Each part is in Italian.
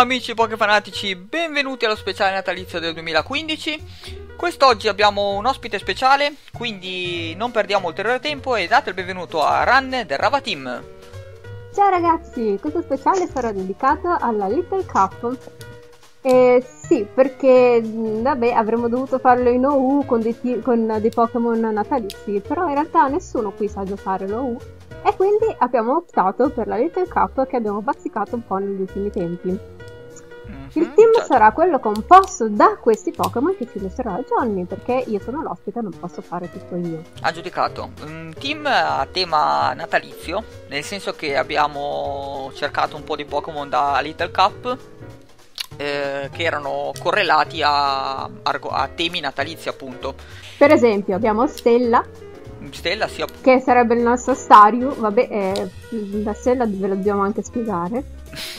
Amici pokefanatici, benvenuti allo speciale natalizio del 2015. Quest'oggi abbiamo un ospite speciale, quindi non perdiamo ulteriore tempo e date il benvenuto a Ran del Rava Team. Ciao ragazzi, questo speciale sarà dedicato alla Little Cup. Eh, sì, perché mh, vabbè, avremmo dovuto farlo in OU con dei, con dei Pokémon natalizi, però in realtà nessuno qui sa giocare l'OU e quindi abbiamo optato per la Little Cup che abbiamo bazzicato un po' negli ultimi tempi. Il Mhm, team certo. sarà quello composto da questi Pokémon che ci illustrerà Johnny, perché io sono l'ospite e non posso fare tutto io. Ha giudicato un team a tema natalizio, nel senso che abbiamo cercato un po' di Pokémon da Little Cup eh, che erano correlati a, a temi natalizi appunto. Per esempio abbiamo Stella, Stella sia che sarebbe il nostro Staryu, vabbè, eh, la Stella ve lo dobbiamo anche spiegare.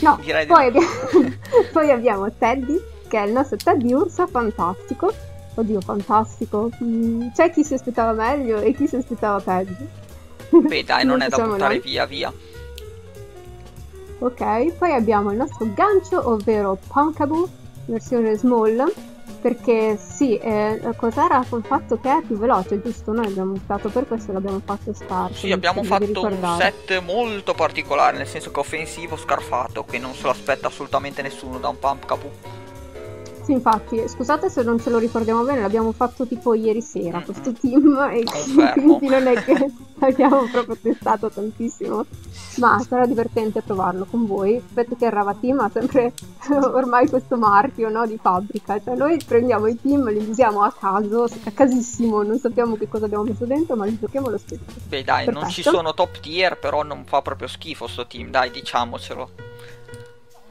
No, poi, no. abbiamo, poi abbiamo Teddy, che è il nostro Teddy Ursa fantastico. Oddio, fantastico. Mm, c'è chi si aspettava meglio e chi si aspettava peggio. Beh dai, non è da buttare noi. via via. Ok, poi abbiamo il nostro gancio, ovvero Punkaboo, versione small, perché sì, eh, cos'era col fatto che è più veloce, giusto? Noi abbiamo optato per questo e l'abbiamo fatto scarso. Sì, abbiamo fatto un set molto particolare, nel senso che offensivo, scarfato, che non se lo aspetta assolutamente nessuno da un pump capu. Sì, infatti, scusate se non ce lo ricordiamo bene, l'abbiamo fatto tipo ieri sera Mm. questo team e quindi non è che abbiamo proprio testato tantissimo, ma sarà divertente provarlo con voi. Aspetta che il Rava Team ha sempre ormai questo marchio no, di fabbrica, cioè noi prendiamo i team, li usiamo a caso, a casissimo, non sappiamo che cosa abbiamo messo dentro, ma li giochiamo lo stesso. Beh dai, non ci Perfetto. sono top tier, però non fa proprio schifo sto team, dai, diciamocelo.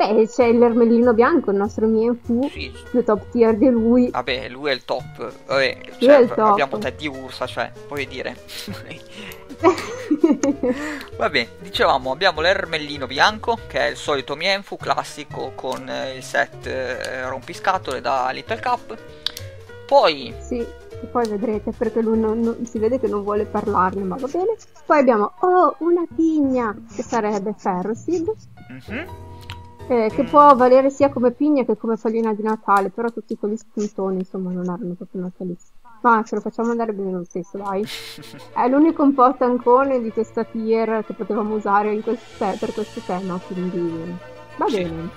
Beh, c'è l'ermellino bianco, il nostro Mewtwo, Sì, più top tier di lui. vabbè, lui è il top. Vabbè, Lui cioè, è il top. abbiamo Teddy Ursa, cioè, puoi dire. Vabbè, dicevamo, abbiamo l'ermellino bianco, che è il solito Mienfu classico con eh, il set eh, rompiscatole da Little Cup. Poi Sì, poi vedrete perché lui non, non- si vede che non vuole parlarne, ma va bene. Poi abbiamo Oh, una pigna, che sarebbe Ferrosid, mhm, eh, che può valere sia come pigna che come pallina di Natale, però tutti quegli spuntoni, insomma, non erano proprio natalizi. Ma ce lo facciamo andare bene lo stesso, dai. È l'unico un po' tancone di questa tier che potevamo usare in queste- per questo tema, quindi va bene.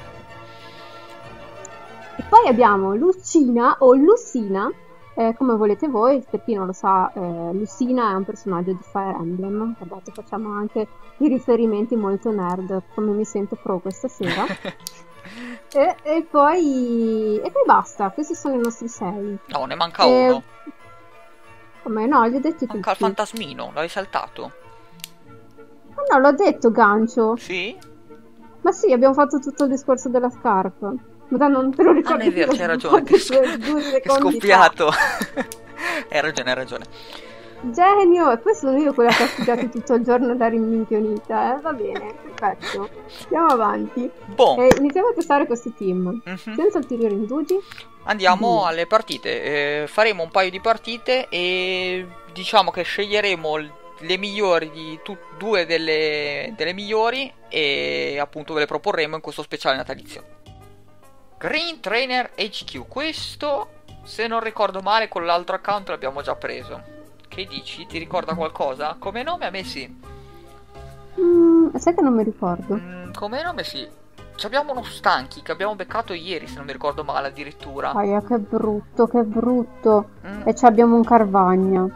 E poi abbiamo Lucina o Lucina, eh, come volete voi, per chi non lo sa, eh, Lucina è un personaggio di Fire Emblem. Guardate, facciamo anche i riferimenti molto nerd, come mi sento pro questa sera. e, e poi, e poi basta, questi sono i nostri sei. no, ne manca Eh, uno. Come no, li ho detti Manca il tutti. fantasmino, l'avevi saltato? Ma no, l'ho detto gancio. Sì? Ma sì, abbiamo fatto tutto il discorso della scarpa. Ma non te lo Ah, ricordo non è vero, c'hai ragione. Che, due- due che scoppiato. hai ragione, hai ragione. Genio, e poi sono io quella che ha studiato tutto il giorno da rimminchionita, eh? Va bene, perfetto. Andiamo avanti. Boh, E iniziamo a testare questo team. mhm. Senza ulteriori indugi. andiamo Sì. alle partite. Eh, faremo un paio di partite e diciamo che sceglieremo le migliori di tu- due delle, delle migliori e appunto ve le proporremo in questo speciale natalizio. Green Trainer HQ. Questo, se non ricordo male, con l'altro account l'abbiamo già preso. Che dici? Ti ricorda qualcosa? Come nome a me sì. Mm, sai che non mi ricordo. Mm, come nome sì. Ci abbiamo uno stanchi che abbiamo beccato ieri, se non mi ricordo male addirittura. Aia, che brutto, che brutto. Mm, E ci abbiamo un Carvagna.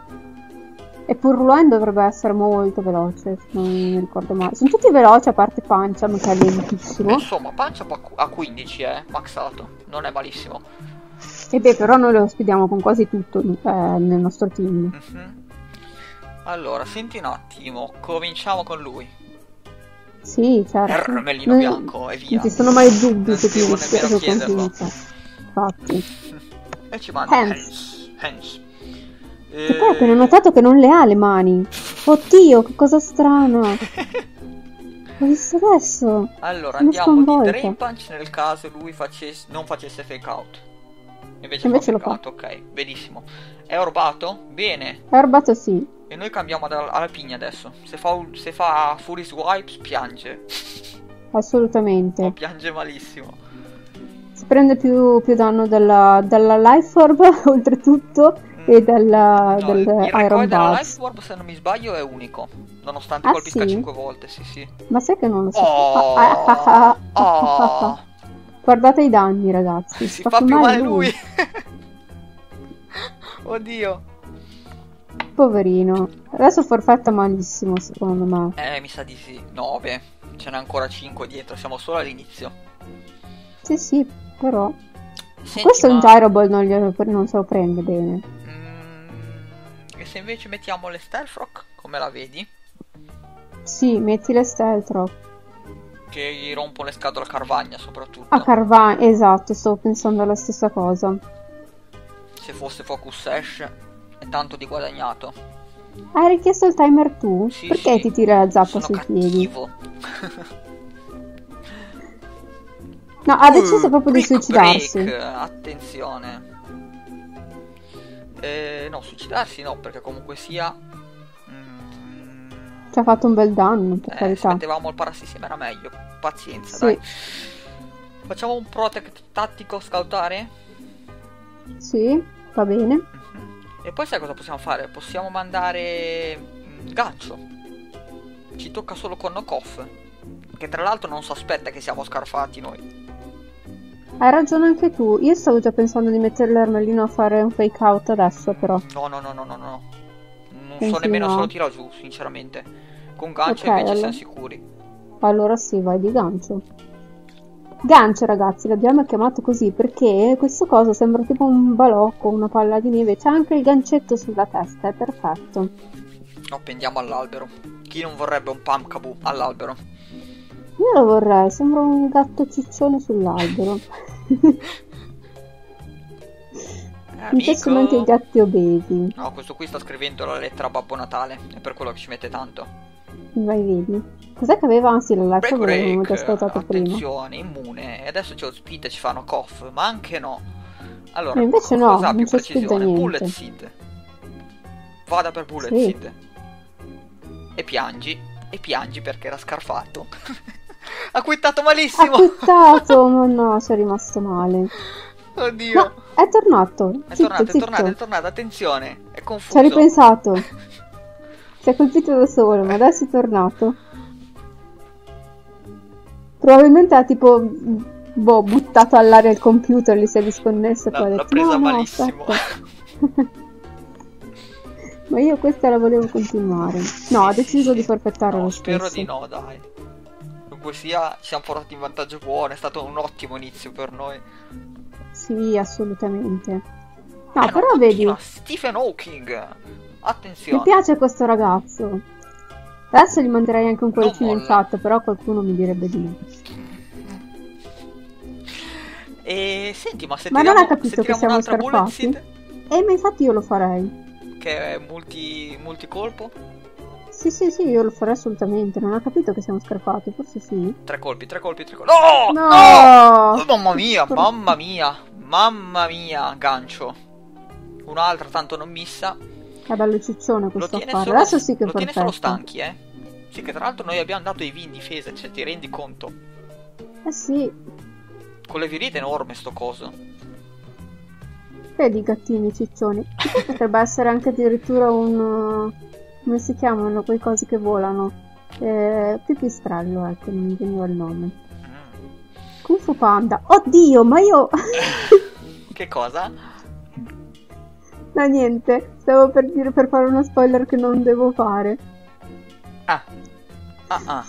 E Purloin dovrebbe essere molto veloce, se non mi ricordo male. Sono tutti veloci a parte Pancia, ma che è lentissimo. Insomma, pancia a 15, eh, maxato. Non è malissimo. E beh, però noi lo spiediamo con quasi tutto eh, nel nostro team. Mhm. Allora, senti un attimo, cominciamo con lui. Sì, certo. Ermelino Non- bianco e via. Non ci sono mai dubbi Non se ti nemmeno chiederlo. Infatti. E ci manda Hans. Hans. E poi ho appena notato che non le ha le mani. Oddio, che cosa strana. L'ho visto adesso. Allora, Sono andiamo di sconvolta. Drain Punch nel caso lui facesse, non facesse fake out. Invece, Invece fa lo out, ok, benissimo. È orbato? Bene. È orbato sì. E noi cambiamo ad- alla pigna adesso. Se fa, se fa Fury Swipe, spiange. assolutamente. Ma piange malissimo. Si prende più, più danno dalla, dalla Life Orb, oltretutto, e dalla, No, del il Iron recoil della. Life Orb, se non mi sbaglio, è unico. Nonostante Ah, colpisca sì? 5 volte, sì, sì. Ma sai che non lo so? Oh, Ah, ah, oh. Guardate i danni, ragazzi. Si fa più male lui. Oddio. Poverino. Adesso forfetta malissimo, secondo me. Eh, mi sa di sì. 9. Ce n'è ancora 5 dietro, siamo solo all'inizio. Sì, sì, però. Senti, Questo è un ma- gyrable, non, glielo- non se lo prende bene. Se invece mettiamo le Stealth Rock, come la vedi? Sì, metti le stealth rock. Che gli rompono le scatole a Carvagna soprattutto. A Carvana, esatto, stavo pensando alla stessa cosa. Se fosse Focus Sash è tanto di guadagnato. Hai richiesto il timer tu? Sì, Perché sì. ti tira la zappa Sono sui piedi? cattivo. No, ha deciso Uh, proprio di suicidarsi. break, attenzione. Eh, no, suicidarsi no, perché comunque sia... mm, Ci ha fatto un bel danno, per eh, se carità. mettevamo il parassistema era meglio. Pazienza, Sì. dai. Facciamo un protect tattico scoutare? Sì, va bene. Mhm. E poi sai cosa possiamo fare? Possiamo mandare mm, gancio. Ci tocca solo con Nokoff. Che tra l'altro non sospetta che siamo scarfati noi. Hai ragione anche tu. Io stavo già pensando di mettere l'ermellino a fare un fake out adesso, però. No, no, no, no, no, no. Non Pensi so nemmeno no? se lo tira giù, sinceramente. Con gancio Ok, invece allora. siamo sicuri. Allora sì, vai di gancio. Gancio, ragazzi, l'abbiamo chiamato così perché questo coso sembra tipo un balocco, una palla di neve. C'è anche il gancetto sulla testa, è perfetto. No, pendiamo all'albero. Chi non vorrebbe un Pamkabu all'albero? Io lo vorrei, sembra un gatto ciccione sull'albero. Mi piacciono anche i gatti obesi. No, questo qui sta scrivendo la lettera a Babbo Natale. È per quello che ci mette tanto. Vai, vedi. Cos'è che aveva? Sì, la Break live l'avevamo già break, ascoltato prima. attenzione, immune. E adesso c'è lo speed e ci fanno cough, ma anche no. Allora, E invece no, cosa ha non più precisione? Bullet seed. Vada per bullet Sì. seed. E piangi, e piangi perché era scarfato. ha quittato Ha malissimo. quittato, ma no, ci è rimasto male. Oddio. No, è tornato. È zitto, tornato, è zitto. tornato, è tornato, attenzione. È Ci confuso. ha ripensato. Si è colpito da solo, ma adesso è tornato. Probabilmente ha tipo boh, buttato all'aria il computer, gli si è disconnesso e poi ha detto presa no, no, malissimo. aspetta. Ma io questa la volevo continuare. No, ha Sì, deciso sì, di forfettare No, lo spero stesso. di no, dai. Comunque sia, ci siamo portati in vantaggio buono, è stato un ottimo inizio per noi. Sì, assolutamente. No, Eh, però non vedi, Stephen Hawking. mi Attenzione. piace questo ragazzo. Adesso gli manderei anche un cuoricino in chat, però qualcuno mi direbbe di no. E senti, ma se Ma non tiriamo, ha capito che siamo un'altra bullet seed, Eh, ma infatti io lo farei. che è multi, multicolpo, Sì, sì, sì, io lo farei assolutamente. Non ha capito che siamo scarfati, forse sì. tre colpi, tre colpi, tre colpi. No! No! No! Oh, mamma mia, mamma mia, mamma mia, gancio. Un'altra, tanto non missa. È bello ciccione questo affare. solo, Adesso sì che è lo tiene solo stanchi, eh. Sì, che tra l'altro noi abbiamo dato i V in difesa, cioè ti rendi conto? Eh sì, Con le virite enorme sto coso. vedi i gattini ciccioni. Potrebbe essere anche addirittura un... come si chiamano quei cosi che volano? Eh, pipistrello, ecco, non mi veniva il nome. Mm. Kung Fu Panda. Oddio, ma io... Che cosa? no, niente. Stavo per dire per fare uno spoiler che non devo fare. Ah. Ah ah.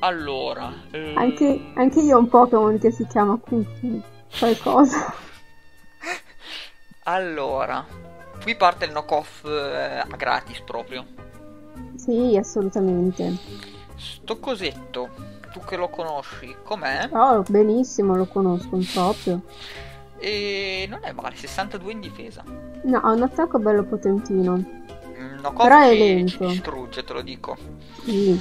Allora. ehm, Anche, anche io ho un Pokémon che si chiama Kung Fu. Qualcosa. Allora. Qui parte il knockoff eh, a gratis proprio. Sì, assolutamente. Sto cosetto, tu che lo conosci, com'è? Oh, benissimo, lo conosco proprio. E non è male, 62 in difesa. No, ha un attacco bello potentino. Mm, Knockoff Però è lento. ci distrugge, te lo dico. Sì.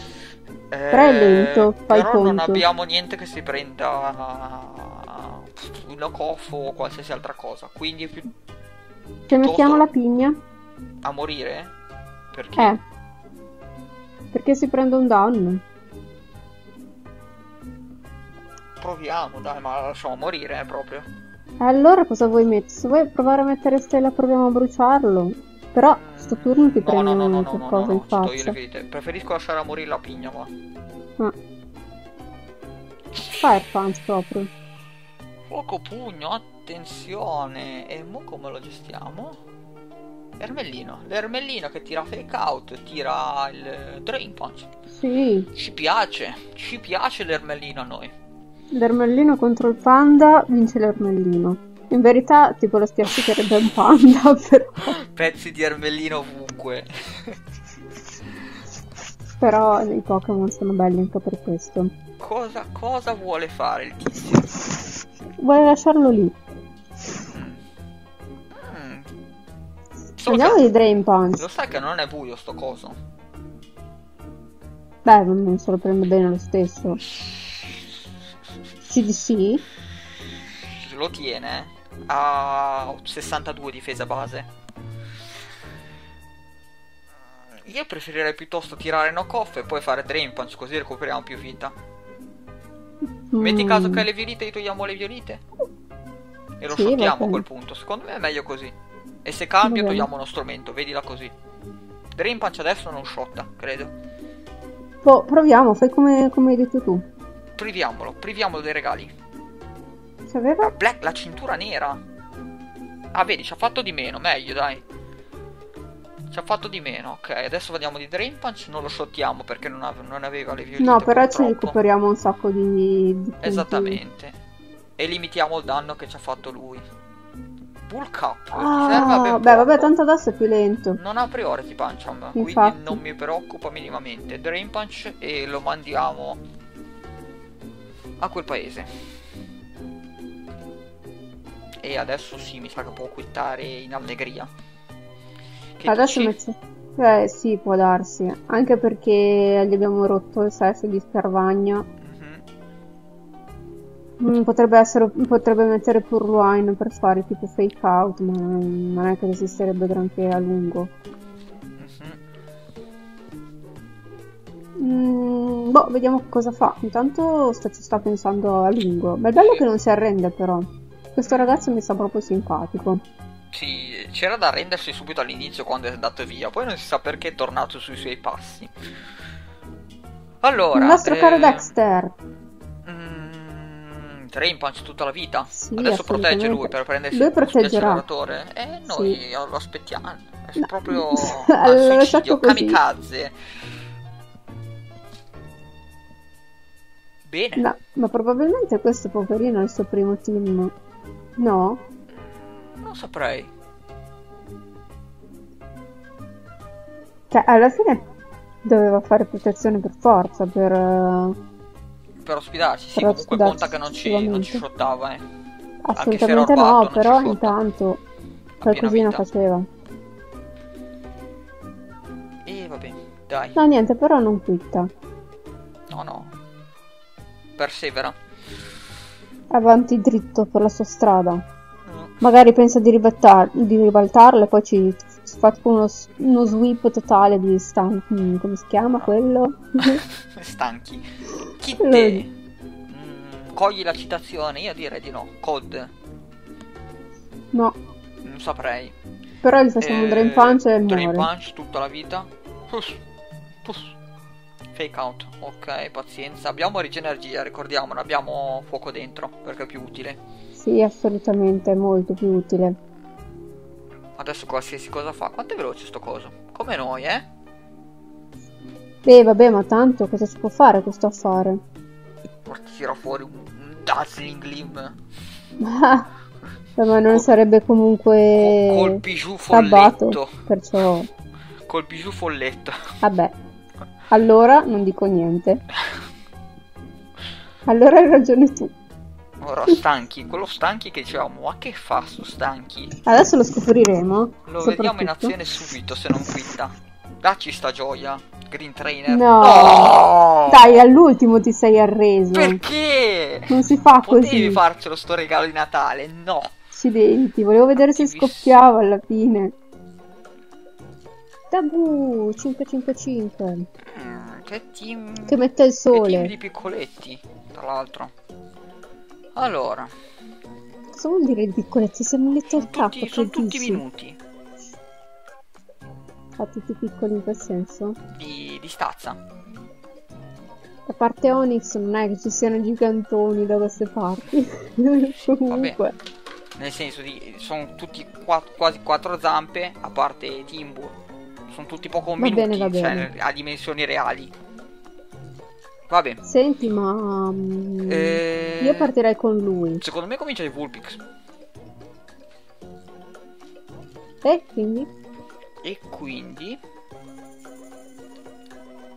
Eh, Però è lento, fai però non conto. abbiamo niente che si prenda il knockoff o qualsiasi altra cosa. Quindi è più Se mettiamo la pigna? a morire? Perché? Eh. Perché si prende un danno. proviamo, dai, ma la lasciamo morire eh, proprio. Allora cosa vuoi mettere? Se vuoi provare a mettere stella proviamo a bruciarlo. Però sto turno ti No, prendi no, no, qualcosa no, in no, ci io faccia. Preferisco lasciare a morire la pigna, ma. Ah. Fire punch proprio. Fuoco pugno, attenzione. E mo come lo gestiamo? Ermellino. L'ermellino che tira fake out, tira il drain punch. Sì, Ci piace, ci piace l'ermellino a noi. l'ermellino contro il panda vince l'ermellino. In verità, tipo lo spiacicherebbe un panda, però, Pezzi di ermellino ovunque. però i Pokémon sono belli anche per questo. cosa, cosa vuole fare il tizio? Vuoi lasciarlo lì? Solo Andiamo che- di Drain Punch. Lo sai che non è buio sto coso. Beh, non se lo prende bene lo stesso. CDC? Lo tiene eh, a 62 difesa base. Io preferirei piuttosto tirare knock off e poi fare drain punch così recuperiamo più vita. Metti Mm. caso che hai le violite gli togliamo le violite. E lo Sì, shottiamo a quel punto. Secondo me è meglio così. E se cambia bene. togliamo uno strumento, vedila così. Drain punch adesso non shotta, credo. Boh, proviamo, fai come, come hai detto tu. Priviamolo, priviamolo dei regali. Ci aveva? Black, la cintura nera. Ah, vedi, ci ha fatto di meno, meglio, dai. Ci ha fatto di meno, ok. Adesso vediamo di Drain Punch, non lo shottiamo perché non, ave- non aveva le violite. No, però ci purtroppo. recuperiamo un sacco di, di. Esattamente. E limitiamo il danno che ci ha fatto lui. Bulk up. ti serve Ah, beh, vabbè, tanto adesso è più lento. Non ha priority punch, quindi Infatti. non mi preoccupa minimamente. Drain Punch e lo mandiamo a quel paese. E adesso sì, mi sa che può quittare in allegria. Che Adesso dici? Eh, sì, può darsi. Anche perché gli abbiamo rotto il sesso di Scarvagna. Mm, potrebbe essere... Potrebbe mettere Purloin per fare tipo fake out, ma non è che resisterebbe granché a lungo. Mhm. Mm, boh, vediamo cosa fa. Intanto sta, ci sta pensando a lungo. Ma il bello è che non si arrende però. Questo ragazzo mi sta proprio simpatico. Sì, c'era da arrendersi subito all'inizio quando è andato via, poi non si sa perché è tornato sui suoi passi. Allora, il nostro caro eh, Dexter. Mm, Drain Punch tutta la vita. Sì, Adesso protegge lui per prendersi Lui il proteggerà. acceleratore. E noi lo aspettiamo. È No. proprio L'ho al suicidio, kamikaze. Bene. No, ma probabilmente questo poverino è il suo primo team. No? Non saprei. Cioè, alla fine doveva fare protezione per forza, per... Per ospidarci, sì, Per comunque ospidarci conta che non ci, non ci shottava, eh. Assolutamente arbato, no, però intanto qualcosina faceva. E vabbè, dai. No, niente, però non quitta. No, no. Persevera. Avanti dritto per la sua strada. Mm. Magari pensa di, ribaltar- di ribaltarla e poi ci, ci fa tipo uno, uno sweep totale di stan... mm, come si chiama quello? Stanchi. Chi Lo- te? Mm, cogli la citazione? Io direi di no. Cod. no, Non saprei. però gli facciamo un drain punch e Drain muore. punch tutta la vita. Push. Push. Fake out. Ok, pazienza. Abbiamo rigenergia, ricordiamolo. Abbiamo fuoco dentro perché è più utile. Sì, assolutamente, è molto più utile. Adesso qualsiasi cosa fa. Quanto è veloce sto coso? Come noi, eh? Beh, vabbè, ma tanto cosa ci può fare questo affare? Tira fuori un, un dazzling. Beh, ma non sarebbe comunque Col bijou sabbato, folletto. perciò... Col bijou folletto. Vabbè, allora non dico niente. Allora hai ragione tu. Ora stanchi, quello stanchi che dicevamo, ma che fa sto stanchi? Adesso lo scopriremo. Lo vediamo in azione subito se non quitta. Dacci sta gioia, Green Trainer. No. No! Dai, all'ultimo ti sei arreso. Perché? Non si fa Potevi così. farcelo sto regalo di Natale? No! Accidenti, volevo vedere se scoppiava alla fine. Tabù 555 Mm, che team... che mette il Che team sole. di piccoletti, tra l'altro. Allora, Cosa vuol dire di piccolezze? Siamo Cup, tutti, che sono tutti dici? minuti Ah, tutti piccoli in quel senso? di, di stazza. A parte Onyx non è che ci siano gigantoni da queste parti. Comunque. Nel senso di sono tutti qua- quasi quattro zampe, a parte Timbur. Sono tutti poco Va minuti, bene, va cioè a dimensioni reali. Vabbè. Senti, ma... mm, Eh, Io partirei con lui. Secondo me comincia di Vulpix. E quindi? E quindi...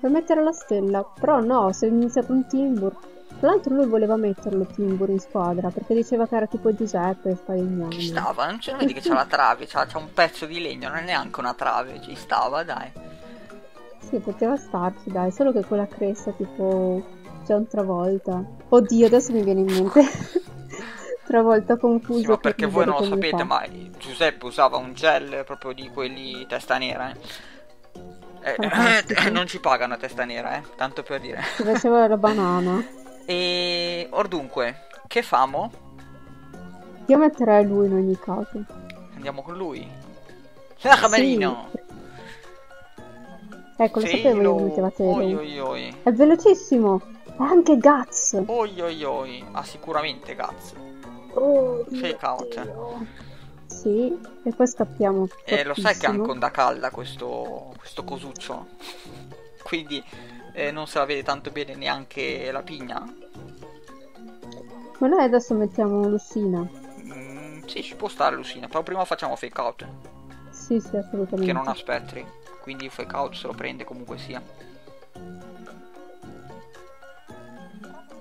Per mettere la stella. Però no, se inizia con Timbur. Tra l'altro lui voleva metterlo Timbur in squadra, perché diceva che era tipo Giuseppe e Ci Faignani. stava, non ce lo vedi che c'ha la trave, c'ha, c'ha un pezzo di legno, non è neanche una trave, ci stava, dai. Sì, poteva starci, dai, solo che quella cresta tipo John Travolta. Oddio, adesso mi viene in mente. Travolta confuso. Sì, ma perché voi non lo sapete, fa. ma Giuseppe usava un gel proprio di quelli testa nera, eh. Eh, Fantastico. non ci pagano a testa nera, eh, tanto per dire. Ci faceva la banana. E or dunque, che famo? Io metterei lui in ogni caso. Andiamo con lui. Ah, camerino! Ecco, lo sapevo io che metteva Oi Taylor. oi oi. È velocissimo. È anche Guts. Oi oi oi. Ah, sicuramente, cazzo. Oh, Fake out. Dio. Sì, e poi scappiamo. E lo sai che ha anche fortissimo. onda calda questo, questo cosuccio. Quindi eh, non se la vede tanto bene neanche la pigna. Ma noi adesso mettiamo Lucina. Mm, sì, ci può stare Lucina, però prima facciamo fake out. Sì, sì, assolutamente. Che non ha spettri. Quindi fake out se lo prende comunque sia.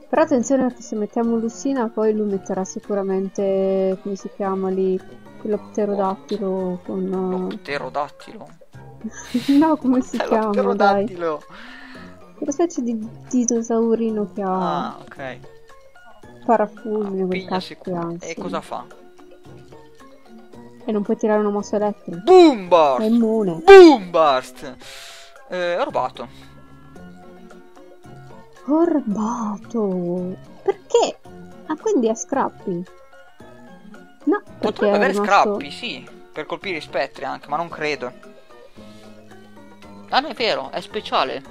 Però attenzione che se mettiamo Lucina poi lui metterà sicuramente, come si chiama lì, quello pterodattilo con... Lo pterodattilo. eh, no, come si lo chiama, dai? pterodattilo. Quella specie di dinosaurino che ha Ah, ok. parafulmine, quel Pigna cazzo. E cosa fa? E non puoi tirare una mossa elettrica. Boom È immune. Boom burst! Eh, rubato. Orbato. Perché? Ah, quindi è Scrappy. No, Potrebbe è avere rimasto... scrappi, sì. Per colpire i spettri anche, ma non credo. Ah, no, è vero, è speciale.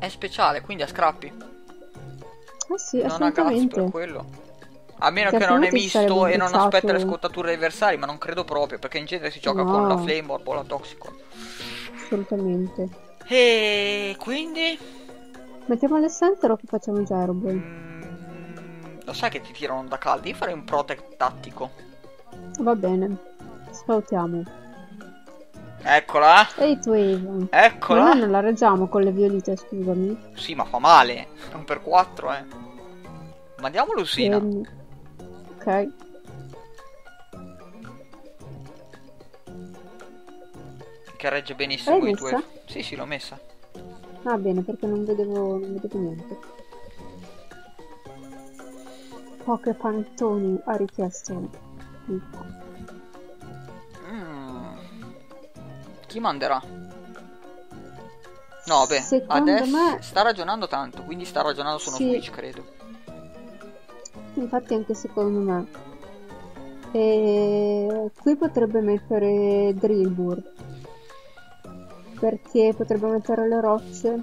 È speciale, quindi ha scrappi. Ah sì, non ha gas per quello. A meno Che che non è misto e non aspetta le scottature degli avversari, ma non credo proprio, perché in genere si gioca No. con la Flame Orb o la Toxico. Assolutamente. E quindi... Mettiamo l'Essenter o che facciamo Gerbil? mm, lo sai che ti tirano onda calda? Io farei un protect tattico. Va bene. Scautiamo. Eccola! Ehi tu Eva. Ma Eccola! noi non la reggiamo con le violite, scusami. Sì, ma fa male. Un per 4, eh. Mandiamo Lucina. Ehm, Ok. Che regge benissimo L'hai i tuoi. Sì, sì, l'ho messa. Ah bene, perché non vedevo, non vedevo niente. Poche panettoni ha richiesto. Mm. Chi manderà? No, beh, Secondo adesso me- sta ragionando tanto, quindi sta ragionando su uno Sì. Switch, credo. Infatti anche secondo me. E qui potrebbe mettere Drillbur. Perché potrebbe mettere le rocce.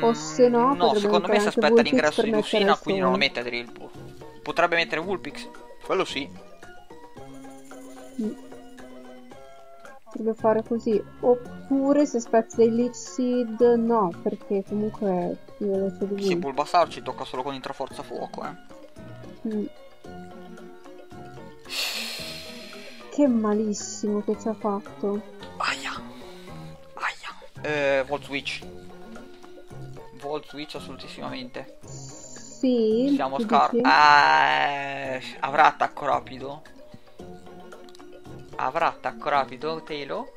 O se no, Mm, no, secondo me si aspetta Vulpix l'ingresso di Lucina, quindi non lo mette a Drillbur. Potrebbe mettere Vulpix, quello sì. Mm. Potrebbe fare così. Oppure se aspetta dei Leech Seed, no, perché comunque è più veloce di Sì, lui. Bulbasaur ci tocca solo con intraforza fuoco, eh. Mm. Che malissimo che ci ha fatto. Aia. Aia. Eh, Volt Switch. Volt Switch assolutissimamente. Sì, Siamo scarsi. Eh, avrà attacco rapido? Avrà attacco rapido Telo?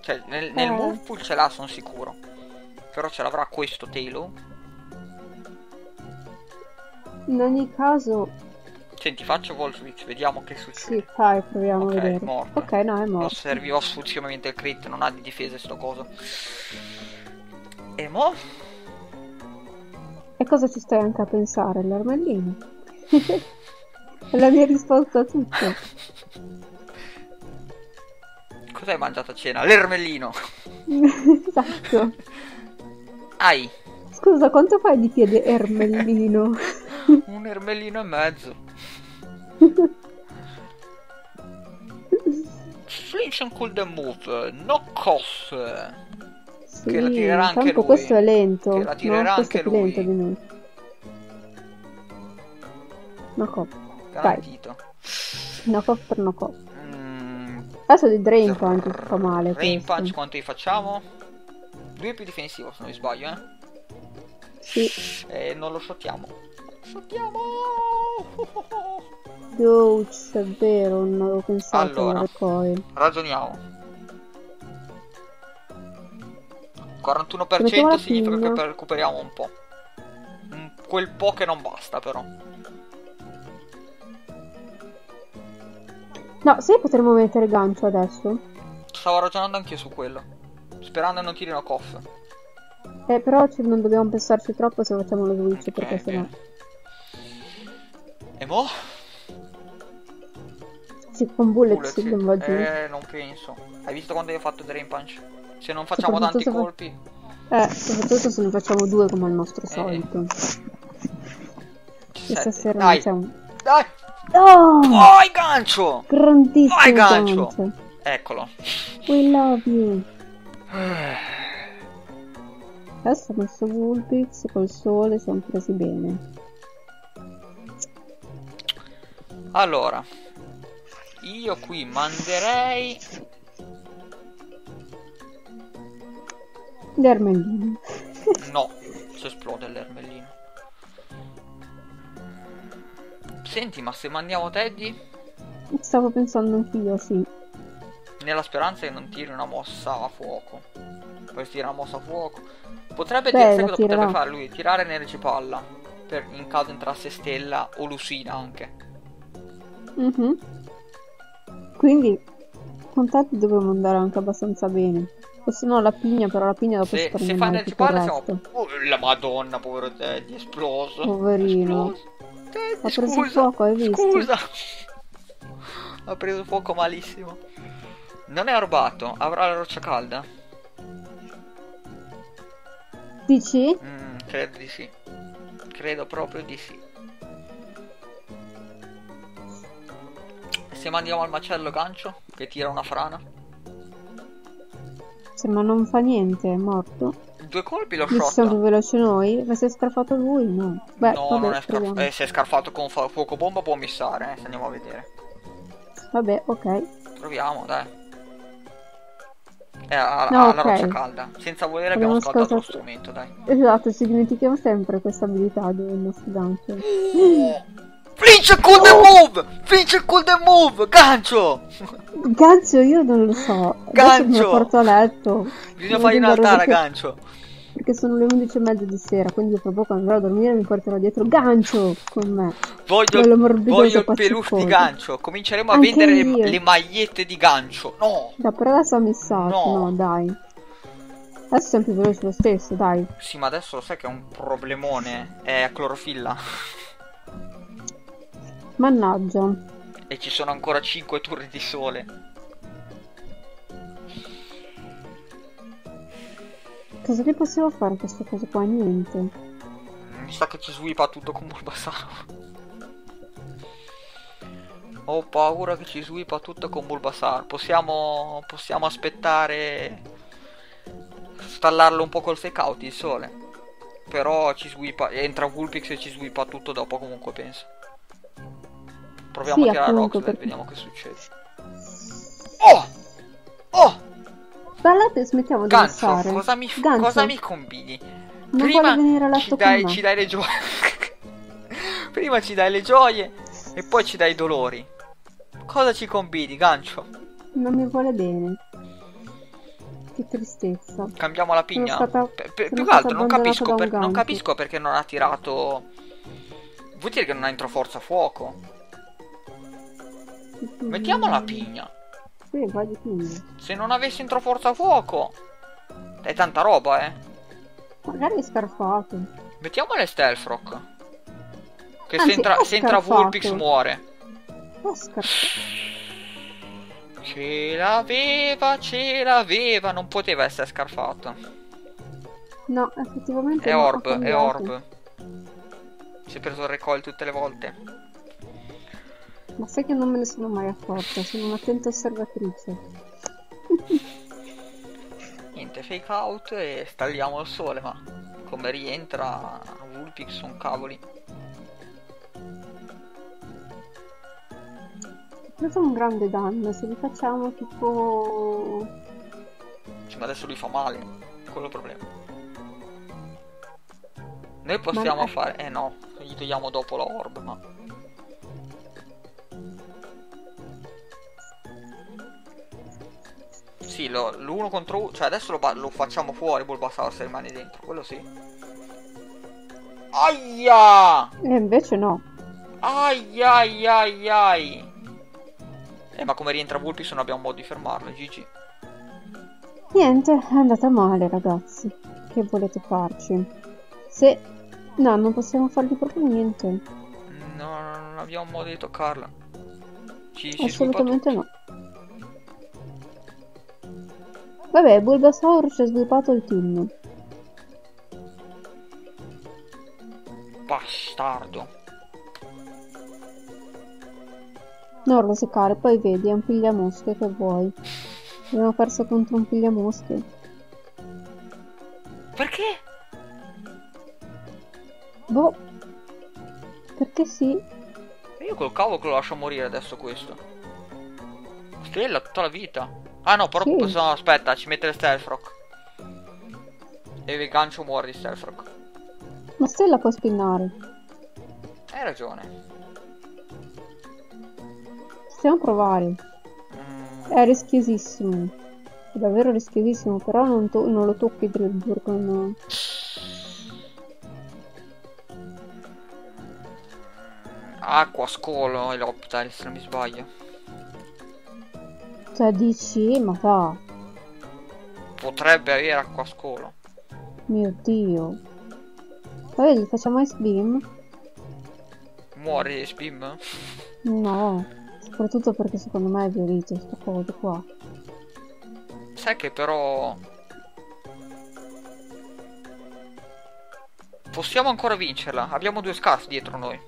Cioè, nel, nel Eh. Moonpool ce l'ha, sono sicuro. Però ce l'avrà questo Telo? In ogni caso, Senti, faccio Volt Switch, vediamo che succede. sì, fai, proviamo Ok, a vedere. morto. Ok, no, è Non morto. serviva esclusivamente il crit, non ha di difesa sto coso. E mo? E cosa ci stai anche a pensare? L'armellino? È la mia risposta a tutto. Cos'hai mangiato a cena? L'ermellino. esatto. Ai. Scusa, quanto fai di piede ermellino? Un ermellino e mezzo. Flinch the move. Knock off. Sì, Che la tirerà anche lui. questo è lento. Che la tirerà no, anche è lui. lento di noi. No cop. Garantito. No cop per no cop. Mm, Adesso di Drain Punch fa male. Rain questo. Punch quanto gli facciamo? Due più difensivo se non mi sbaglio, eh? Sì. E non lo shottiamo. Shottiamo! Ouch, è vero, non avevo pensato Allora. coil. Ragioniamo. 41% Mettiamo la significa pinna. che recuperiamo un po'. Quel po' che non basta però. No, sai potremmo mettere gancio adesso? Stavo ragionando anche su quello. Sperando non tirino coff. Eh, però non dobbiamo pensarci troppo se facciamo lo switch, Ok, perché sennò... ok. E mo? Sì, con bullet Bullet, sì, non. Eh, non penso. Hai visto quando io ho fatto Drain Punch? Se non facciamo tanti se colpi. Eh, soprattutto se ne facciamo due come al nostro Eh. solito. Questa sera Dai, un... dai! Oh! Vai gancio! Grandissimo Vai, gancio! gancio! Eccolo. We love you! Adesso ho messo Vulpix col sole, siamo presi bene. Allora, io qui manderei L'ermellino. No, si esplode l'ermellino. Senti, ma se mandiamo Teddy, Stavo pensando anch'io, sì. nella speranza che non tiri una mossa a fuoco. Poi tira una mossa a fuoco. Potrebbe Beh, dire, sai cosa potrebbe fare lui? Tirare energy palla. Per, in caso entrasse Stella o Lucina anche. Mhm. Quindi, contatti dovremmo andare anche abbastanza bene. O se no la pigna, però la pigna dopo Se, si se fa palla siamo... Oh, la madonna, povero Teddy, esploso. Poverino. Esploso. Teddy, Ha preso scusa. fuoco, hai visto? Scusa. Ha preso fuoco malissimo. Non è rubato, avrà la roccia calda? Dici? Mm, credo di sì. Credo proprio di sì. Se mandiamo al macello gancio, che tira una frana. Sì, ma non fa niente, è morto. Due colpi lo Visto siamo shotta. più veloci noi, ma si è strafato lui? No. Beh, no, vabbè, non è scarfato. Eh, se è scarfato con fuoco bomba può missare, eh, se andiamo a vedere. Vabbè, ok. Proviamo, dai. Eh, ha, No, ha la ok. roccia calda. Senza volere abbiamo Abbiamo scaldato lo strumento, dai. Esatto, ci dimentichiamo sempre questa abilità del nostro gancio. Flinch cool the move! Flinch cool the move! Gancio! Gancio io non lo so. Gancio! mi porto a letto. Bisogna Devo fargli andare un'altare a perché- gancio. Perché sono le 11 e mezza di sera, quindi io fra poco andrò a dormire mi porterò dietro gancio con me. Voglio, voglio il peluche di gancio. Cominceremo a Anche vendere le, le magliette di gancio. No! Da per adesso ha missato, No. no. dai. Adesso siamo più veloci lo stesso, dai. Sì, ma adesso lo sai che è un problemone. È a clorofilla. Mannaggia. E ci sono ancora 5 turni di sole. Cosa ne possiamo fare queste cose qua? Niente. Mi sa che ci swipa tutto con Bulbasaur. Ho paura che ci swipa tutto con Bulbasaur. Possiamo, possiamo aspettare. Stallarlo un po' col fake out il sole. Però ci swipa. Entra Vulpix e ci swipa tutto dopo comunque penso. Proviamo Sì, a tirare appunto, Roxley perché- vediamo che succede. Oh! Oh! Parlate e smettiamo di Gancio, missare. cosa mi, Gancio, cosa mi combini? non vuole venire a letto ci dai, ci dai le gioie. Prima ci dai le gioie e poi ci dai i dolori. Cosa ci combini, gancio? Non mi vuole bene. Che tristezza. Cambiamo la pigna? Stata- Per- per- sono più che altro non capisco, per- non capisco perché non ha tirato. Vuol dire che non ha entro forza fuoco. Mettiamo la pigna. Sì, vai di pigna. Se non avessi entro forza fuoco. È tanta roba, eh. Magari è scarfato. Mettiamo le stealth rock. Che Anzi, se entra, se entra. Vulpix muore. Ce l'aveva, ce l'aveva, non poteva essere scarfato. No, effettivamente È Orb, è. Orb. Si è preso il recoil tutte le volte. Ma sai che non me ne sono mai accorta, sono un'attenta osservatrice. Niente, fake out e stalliamo il sole, ma come rientra Vulpix sono cavoli. Ho preso un grande danno, se li facciamo tipo... Cioè, ma adesso lui fa male, quello è il problema. Noi possiamo Ma- fare... Eh no, gli togliamo dopo la orb, ma... Sì, lo- l'uno contro uno... Cioè adesso lo, lo facciamo fuori Bulbasaur se rimane dentro, quello sì. Aia! E invece no. Ai ai ai ai. Eh ma come rientra Vulpix non abbiamo modo di fermarlo, GG. Niente, è andata male ragazzi. Che volete farci? Se... No, non possiamo fargli proprio niente. No, non abbiamo modo di toccarla. Ci, sviluppa Assolutamente no. Vabbè, Bulbasaur ci ha sviluppato il team. Bastardo. Non rosicare, poi vedi, è un pigliamosche che vuoi. Abbiamo perso contro un pigliamosche. Perché? Boh. Perché sì? Io col cavolo che lo lascio morire adesso questo. Stella tutta la vita. Ah no, però Sì. possiamo... Aspetta, ci mette il Stealth Rock. E il gancio muore di Stealth Rock. Ma Stella può spinnare. Hai ragione. Possiamo provare. Mm, È rischiosissimo. È davvero rischiosissimo, però non, to- non lo tocchi Drillbur con... Acqua, scolo e Loptile, se non mi sbaglio. Cioè dici, ma va, Potrebbe avere acqua, scolo. mio dio. Poi gli facciamo Ice Beam? Muore Spim? No. Soprattutto perché secondo me è violito sta cosa qua. Sai che però... Possiamo ancora vincerla. Abbiamo due scarsi dietro noi.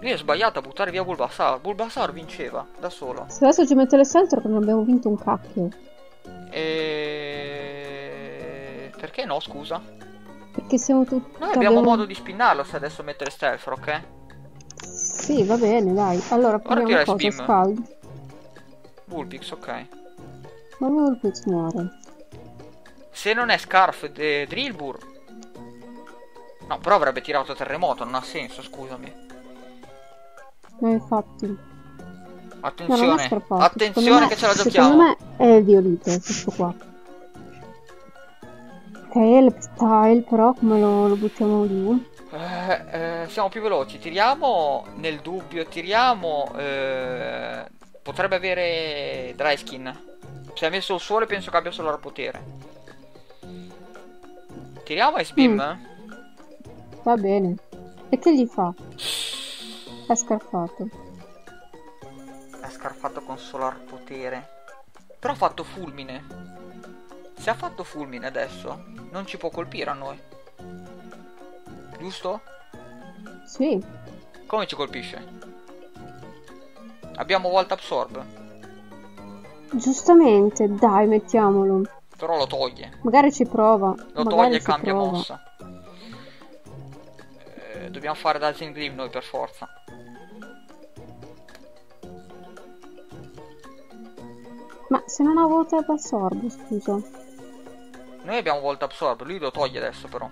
Lui è sbagliato a buttare via Bulbasaur. Bulbasaur vinceva da solo. Se adesso ci mette l'Esceltor non abbiamo vinto un cacchio. E... Perché no, scusa? Perché siamo tutti... Noi abbiamo modo di spinnarlo se adesso mettere Stealth Rock, eh? Sì, va bene, dai. Allora proviamo tira cosa? Scald. Vulpix, ok. Ma Vulpix muore. Se non è Scarf e Drillbur... No, però avrebbe tirato terremoto, non ha senso, scusami. Ma infatti... No, Attenzione, scarpato. attenzione Secondo che me- ce la Secondo giochiamo. me è violito questo qua. Ok, il style però come lo, lo buttiamo giù? Eh, eh, siamo più veloci, tiriamo nel dubbio, tiriamo... eh, potrebbe avere dry skin. Se ha messo il sole penso che abbia solo il potere. Tiriamo Ice Beam? Mm. Va bene. E che gli fa? È scarfato. Ha scarfato con solar potere. Però ha fatto fulmine. Se ha fatto fulmine adesso, non ci può colpire a noi. Giusto? Sì. Come ci colpisce? Abbiamo Volt Absorb, Giustamente, dai, mettiamolo. però lo toglie. Magari ci prova. Lo toglie e cambia prova. mossa. Eh, dobbiamo fare da Zenglim noi per forza. Ma se non ha volta ad assorbo, scusa. Noi abbiamo Volt Absorb, lui lo toglie adesso però.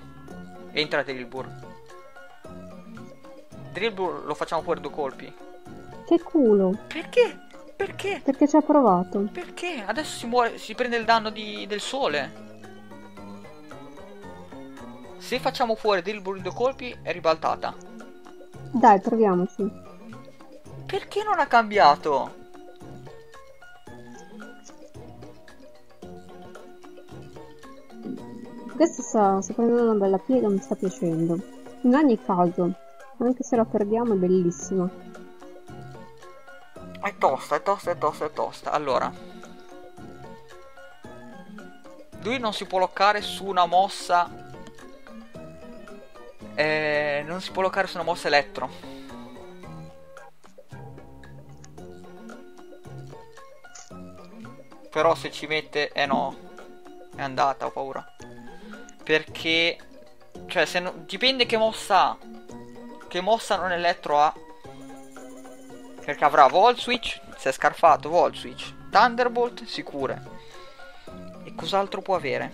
Entra Drillbur. Drillbur lo facciamo fuori due colpi. Che culo. Perché? Perché? Perché ci ha provato. Perché? Adesso si muore, si prende il danno di- del sole. Se facciamo fuori Drillbur in due colpi è ribaltata. Dai, proviamoci. Perché non ha cambiato? Questo sta, sta prendendo una bella piega, mi sta piacendo. In ogni caso, Anche se la perdiamo è bellissima. È tosta, è tosta, è tosta, è tosta. Allora. Lui non si può loccare su una mossa. Eh, non si può loccare su una mossa elettro. Però se ci mette... Eh no. È andata, ho paura. Perché... Cioè, se no... dipende che mossa ha. Che mossa non elettro ha. Perché avrà Volt Switch, se è scarfato Volt Switch, Thunderbolt sicure. E cos'altro può avere?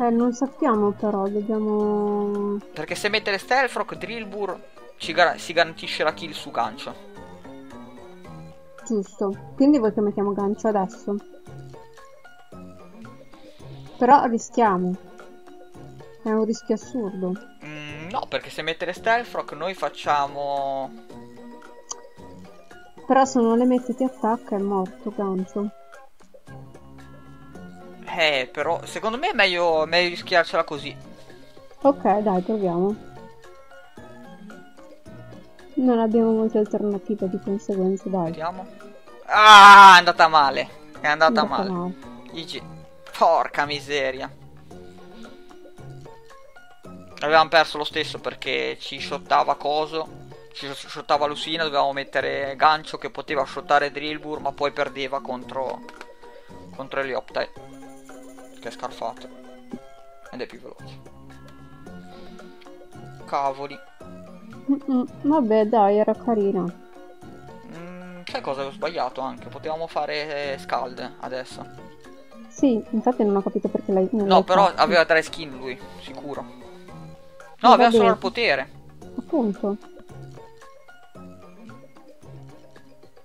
Eh, non sappiamo però, dobbiamo... Perché se mette le Stealth Rock, Drillbur ci gar- si garantisce la kill su gancio. Giusto. Quindi vuoi che mettiamo gancio adesso? Però rischiamo. È un rischio assurdo. Mm, no, perché se mette le Stealth Rock noi facciamo... Però se non le metti ti attacca è morto gancio. Eh, però secondo me è meglio, meglio rischiarcela così. Ok, dai, proviamo. Non abbiamo molte alternative di conseguenza, dai. Vediamo. Ah, è andata male. È andata, Andata male. male. Porca miseria. Avevamo perso lo stesso perché ci shottava coso. Ci shottava Lucina, dovevamo mettere gancio che poteva shottare Drillbur, ma poi perdeva contro contro Elioptile. Che è scarfato. Ed è più veloce. Cavoli. Mm-mm, Vabbè, dai, era carina. Mm, sai cosa? Ho sbagliato anche. Potevamo fare eh, scald adesso. Sì, infatti non ho capito perché lei... non No, però fatto. aveva tre skin lui, sicuro. No, Va aveva solo bene. il potere. Appunto.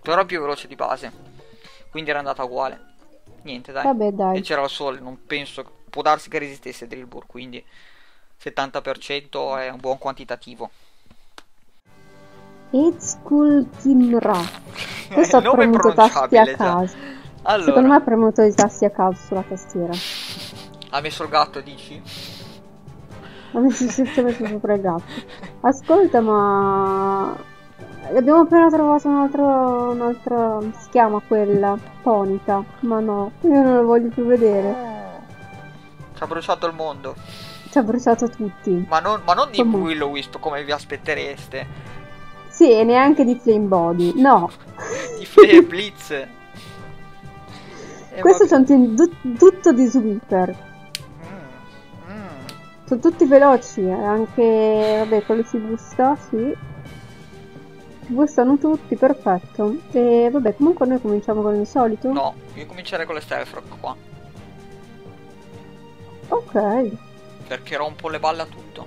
Però è più veloce di base. Quindi era andata uguale. Niente, dai. Vabbè, dai. E c'era il sole, non penso. Può darsi che resistesse Drillbur, quindi 70% è un buon quantitativo. Ezkul Kinra. Questo nome è a pronunciabile già. caso. Allora, Secondo me ha premuto i tasti a caso sulla tastiera. ha messo il gatto, dici? Ha messo, si è messo sopra il gatto. Ascolta, ma... Abbiamo appena trovato un'altra... un'altra... si chiama quella? Tonica. Ma no, io non la voglio più vedere. Ci ha bruciato il mondo. Ci ha bruciato tutti. Ma non, ma non di Comunque. Willow Wisp come vi aspettereste. Sì, e neanche di Flame Body. No. Di Flare Blitz. Questo c'è un tutto di Sweeper. Mm, mm. Sono tutti veloci, eh, anche vabbè, quello si busta, sì. Bustano tutti, perfetto. E vabbè, comunque noi cominciamo con il solito. No, io comincerei con le Stealth Rock qua. Ok. Perché rompo le balle a tutto.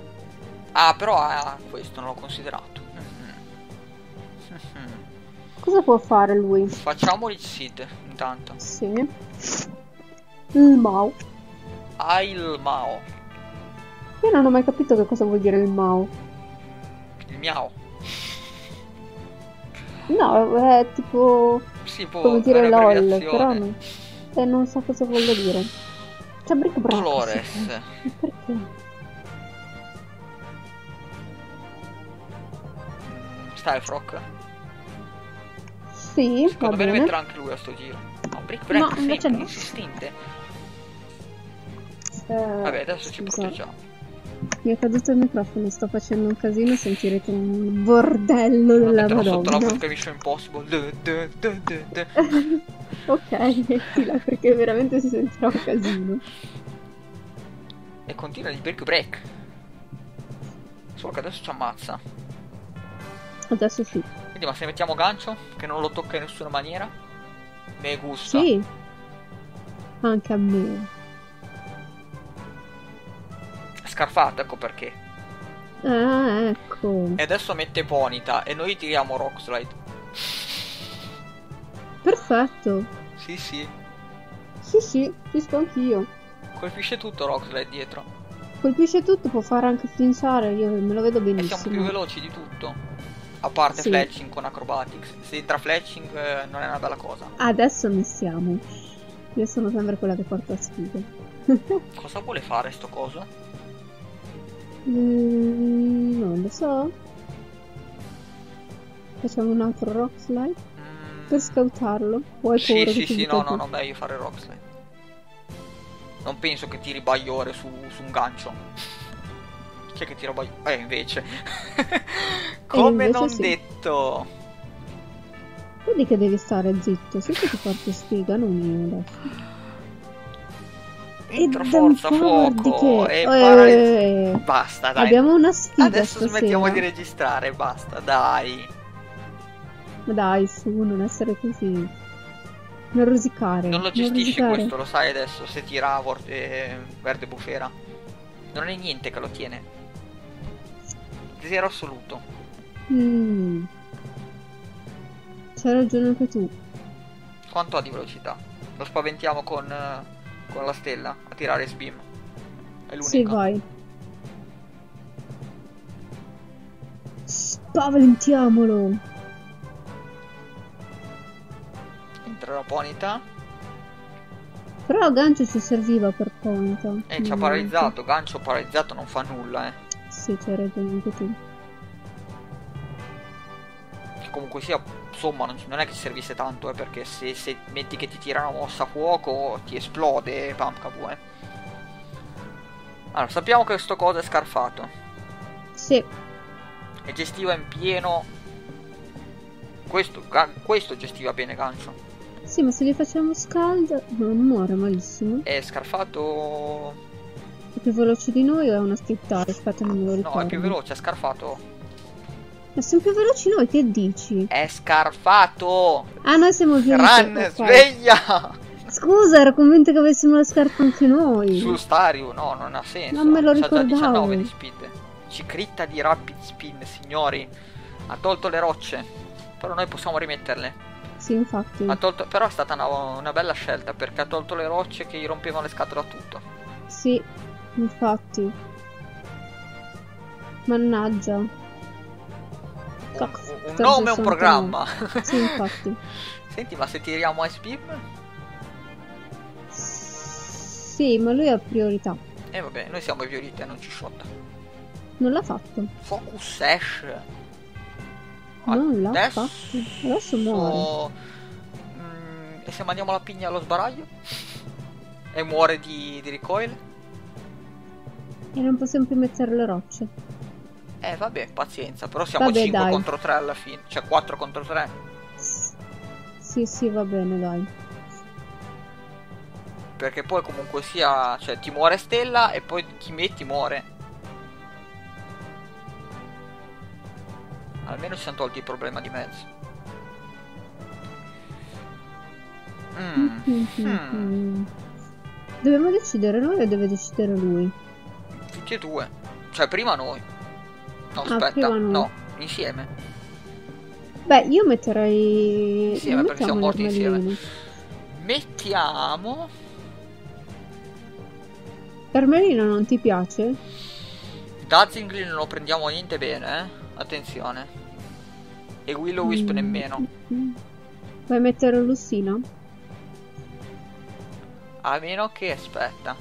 Ah, però ah, questo non l'ho considerato. Cosa può fare lui? Facciamo il Seed intanto. Sì. Il Mao. Ah, il Mao. Io non ho mai capito che cosa vuol dire il Mao. Il miao. No, è tipo Sì, può come dire LOL, però non... E non so cosa voglia dire. C'è Brick Brack. Dolores. sì. Perché? Mm, Stealth Rock. Sì, va Secondo me ne bene. metterà anche lui a sto giro. No, Brick Break No, invece sempre no. insistente. Eh, Vabbè, adesso ci proteggiamo. Mi è caduto il microfono, sto facendo un casino, sentirete un bordello della Metterò sotto la madonna. musica Mission Impossible. Du, du. ok, mettila perché veramente si sentirà un casino. E continua di Brick Break. Solo che adesso ci ammazza. Adesso sì. Quindi ma se mettiamo gancio, che non lo tocca in nessuna maniera, me gusta. Sì. Anche a me. È scarfato, ecco perché. Ah, ecco. E adesso mette Ponita e noi tiriamo Rock Slide. Perfetto. Sì, sì. Sì, sì, ci sto anch'io. Colpisce tutto Rock Slide dietro. Colpisce tutto, può fare anche flinciare, io me lo vedo E siamo più benissimo. veloci di tutto. A parte Sì. Fletching con Acrobatics. Se entra Fletching eh, non è una bella cosa. Adesso ne siamo. Io sono sempre quella che porta sfide. Cosa vuole fare sto coso? Mm, non lo so. Facciamo un altro rock slide Mm, per scoutarlo. O hai Sì, sì, sì, no, no, no, meglio fare rock slide. Non penso che tiri bagliore su, su un gancio. Chi è che tira bagliore? Eh, invece. Come invece non sì. detto. Vedi che devi stare zitto, che ti porti spiga, non io adesso. Entra E forza, fuoco. che- E paralizza. Eh, Basta, dai. Abbiamo una sfida Adesso stasera. smettiamo di registrare, basta, dai. Ma dai, su, non essere così. Non rosicare. Non lo gestisci rosicare. questo, lo sai adesso, se tira vor- eh, verde bufera. Non è niente che lo tiene. Zero assoluto. Mm. C'hai ragione anche tu. Quanto ha di velocità? Lo spaventiamo con, eh, con la stella a tirare sbeam. È l'unica. Sì, vai. Spaventiamolo. Entra la ponita. Però gancio ci serviva per point. E ci ha paralizzato. Gancio paralizzato non fa nulla, eh. Sì, c'hai ragione anche tu. Che comunque sia, insomma, non, non è che servisse tanto, eh, perché se, se metti che ti tira una mossa a fuoco, ti esplode Pumpkaboo, eh. Allora, sappiamo che sto coso è scarfato. Sì, E gestiva in pieno. Questo, questo gestiva bene Gancio. sì, ma se gli facciamo scalda non muore malissimo. È scarfato. Più veloce di noi o è una scriptare? Aspetta, non me lo ricordo. No, è più veloce, è scarfato. Ma siamo più veloci noi, che dici? È scarfato! Ah, noi siamo più Run, ok. sveglia! Scusa, ero convinta che avessimo la scarpa anche noi. Sul Stario, no, non ha senso. Non me lo C'ha già ricordavo. 19 di speed. Ci critta di rapid spin, signori. Ha tolto le rocce. Però noi possiamo rimetterle. Sì, infatti. Ha tolto... Però è stata una, una bella scelta perché ha tolto le rocce che gli rompevano le scatole a tutto. Sì, infatti. Mannaggia. Un, Fox, un- nome e un programma. Sì, infatti. Senti, ma se tiriamo Ice Beam? Sì, ma lui ha priorità. E vabbè, noi siamo i violiti e non ci shotta. Non l'ha fatto. Focus Ash. Non l'ha Adesso... fatto. Adesso muore. Mm, e se mandiamo la pigna allo sbaraglio? E muore di, di recoil? E non possiamo più mettere le rocce. Eh vabbè, pazienza, però siamo Vabbè, 5 dai. contro 3 alla fine, cioè 4 contro 3. Sì, sì, va bene, dai. Perché poi comunque sia, cioè ti muore Stella e poi chi metti muore. Almeno ci siamo tolti il problema di mezzo. Mm. Hmm. Mm. Dobbiamo decidere noi o deve decidere lui? Tutti e due. Cioè prima noi. No, Ah, aspetta, noi. no, insieme. Beh, io metterei... Insieme, perché siamo morti insieme. Mettiamo L'ermelino non ti piace? Dazzingly non lo prendiamo niente bene, eh? Attenzione. E Willow Wisp Mm. nemmeno. Mm. Vuoi mettere Lucina? A meno che, aspetta.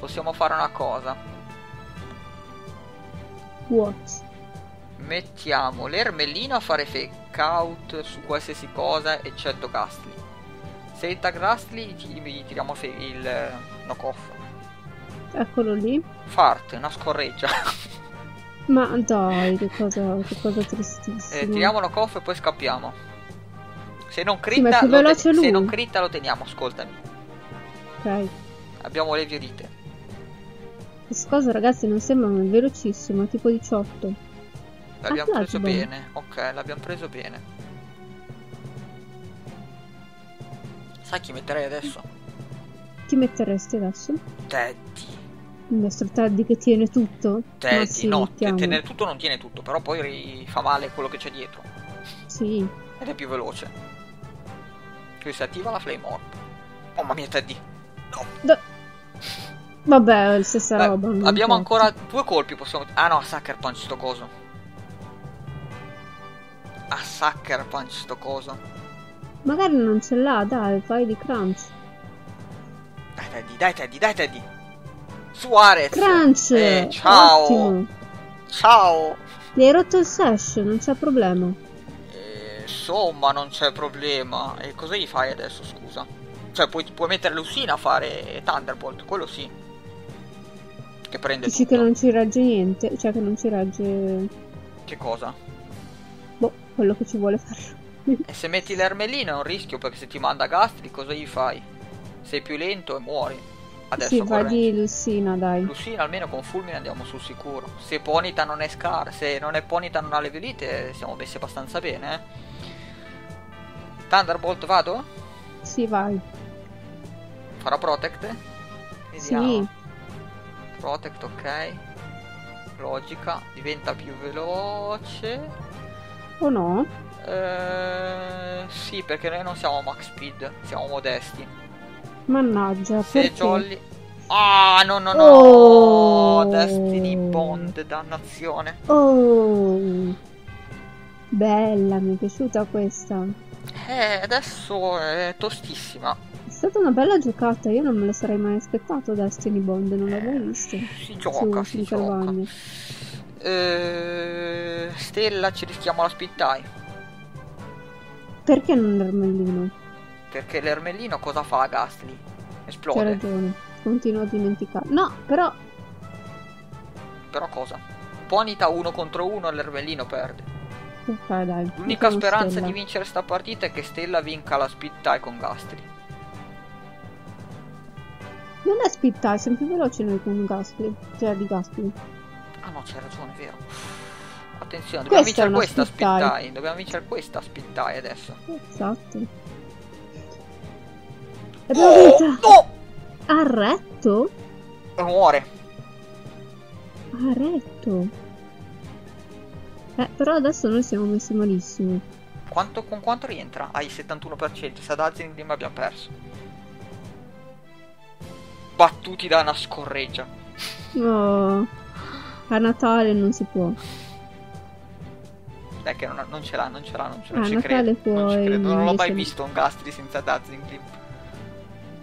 Possiamo fare una cosa. What? Mettiamo l'ermellino a fare fake out su qualsiasi cosa eccetto Gastly. Senza Gastly gli, tiriamo il eh, knock off. Eccolo lì. Fart, una scorreggia. Ma dai, che cosa, che cosa tristissima. eh, tiriamo knock off e poi scappiamo. Se non critta, più lo, ten- se non critta lo teniamo, ascoltami. Ok. Abbiamo le violite. Questa cosa, ragazzi, non sembra velocissimo, tipo 18. L'abbiamo Ah, preso Bloodborne. bene. Ok, l'abbiamo preso bene. Sai chi metterei adesso? Chi metteresti adesso? Teddy. Il nostro Teddy che tiene tutto? Teddy, Ma sì, no, tenere tutto non tiene tutto, però poi fa male quello che c'è dietro. Sì. Ed è più veloce. Qui si attiva la Flame Orb. Oh mamma mia, Teddy. No. Da- Vabbè, è la stessa Beh, roba. abbiamo importa. ancora due colpi, possiamo... Ah no, Sucker Punch sto coso. Ah, Sucker Punch sto coso. Magari non ce l'ha, dai, fai di crunch. Dai Teddy, dai Teddy, dai Teddy. Suarez! Crunch! Eh, ciao! Ottimo! Ciao! Mi hai rotto il sash, non c'è problema. Eh, insomma, non c'è problema. E cosa gli fai adesso, scusa? Cioè, puoi, puoi mettere Lucina a fare Thunderbolt, quello sì. Che prende Dici tutto. che non ci regge niente, cioè che non ci regge... Che cosa? Boh, quello che ci vuole fare. E se metti l'ermelino è un rischio perché se ti manda Gastri cosa gli fai? Sei più lento e muori. Adesso sì, corre. di Lucina, dai. Lucina almeno con fulmine andiamo sul sicuro. Se Ponita non è Scar, se non è Ponita non ha le velite, siamo messi abbastanza bene, eh. Thunderbolt vado? Sì, vai. Farà Protect? Vediamo. Sì. Protect, ok. Logica, diventa più veloce. O no? Eh, sì, perché noi non siamo max speed, siamo modesti. Mannaggia, Se perché? Jolly... Ah, no, no, no! Oh. Destiny Bond, dannazione. Oh! Bella, mi è piaciuta questa. Eh, adesso è tostissima. È stata una bella giocata, io non me lo sarei mai aspettato Destiny Bond, non l'avevo visto. Si gioca, Su- si gioca. Eh, Stella, ci rischiamo la speed tie. Perché non l'ermellino? Perché l'ermellino cosa fa a Gastly? Esplode. ragione, continuo a dimenticare. No, però Però cosa? Ponita uno contro uno, l'ermellino perde. Ok, dai. L'unica mettiamo speranza Stella. di vincere sta partita è che Stella vinca la speed tie con Gastly. Non è speed tie, siamo più veloci noi con Gasly. Cioè di Gasly. Ah no, c'hai ragione, vero. Attenzione, dobbiamo Questa vincere questa speed speed tie. tie. Dobbiamo vincere questa speed tie adesso. Esatto. Abbiamo Oh, vinto! no! Ha retto? Muore. Ha retto. Eh, però adesso noi siamo messi malissimo. Quanto, con quanto rientra? Hai il 71%, sa da Zindrim abbiamo perso. Battuti da una scorreggia. No. A Natale non si può. Dai che non, non ce l'ha, non ce l'ha, non, ce- Ah, non ci credo. Non ci credo. Non l'ho mai visto un Gastri senza Dazzling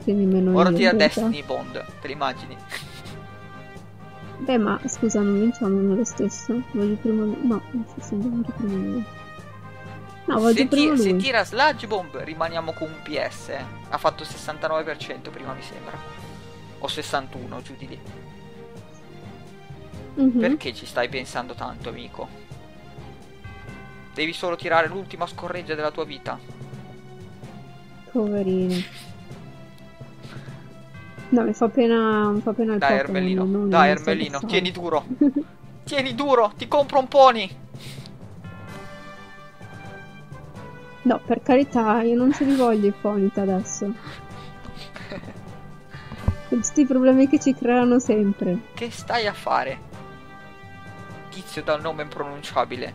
meno Ora tira. Destiny Bond, te l'immagini? Beh, ma scusa, non vinciamo noi lo stesso. Voglio prima lui. No, non so se voglio prima lui. No, voglio se, prima ti- se tira Sludge Bomb rimaniamo con un PS. eh. Ha fatto 69% prima mi sembra. O 61 giù di lì. Mhm. Perché ci stai pensando tanto, amico? Devi solo tirare l'ultima scorreggia della tua vita. Poverino. No, mi fa pena, mi fa pena il Dai, non dai, Ermelino, Satisfy. tieni duro. Tieni duro, ti compro un pony. No, per carità, io non ce li voglio i Fonita adesso. Con tutti i problemi che ci creano sempre. Che stai a fare? Tizio dal nome impronunciabile.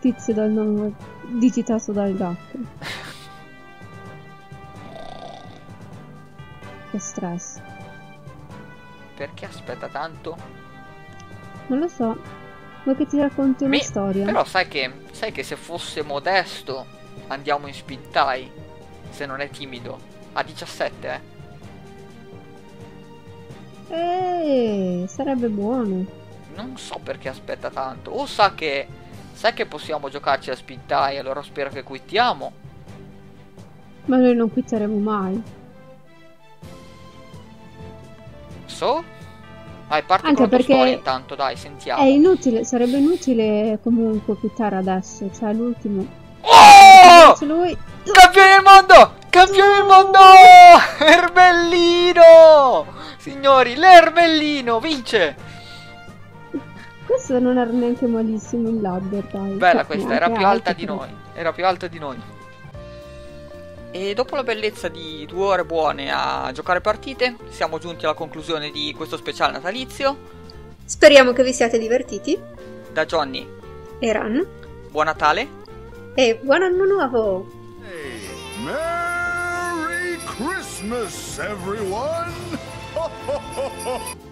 Tizio dal nome digitato dal gatto. Che stress. Perché aspetta tanto? Non lo so. Vuoi che ti racconti una Mi- storia? Però sai che, sai che se fosse modesto andiamo in tie. Se non è timido. A 17, eh. Eh, sarebbe buono. Non so perché aspetta tanto. O sa che. Sai che possiamo giocarci a tie, allora spero che quittiamo. Ma noi non quitteremo mai. So? Dai, parti Anche perché- storia intanto, dai, sentiamo. È inutile, sarebbe inutile comunque quittare adesso. Cioè, l'ultimo. Oh! Lui. Campione del mondo! Campione del mondo! Erbellino! Signori, l'Erbellino vince! Questo non era neanche malissimo il ladder, dai. Bella Cioè, questa, era più alta di noi. Era più alta di noi. E dopo la bellezza di due ore buone a giocare partite, siamo giunti alla conclusione di questo speciale natalizio. Speriamo che vi siate divertiti. Da Johnny, E Ran. buon Natale! E buon anno nuovo! Hey, Merry Christmas, everyone! ho, ho, ho.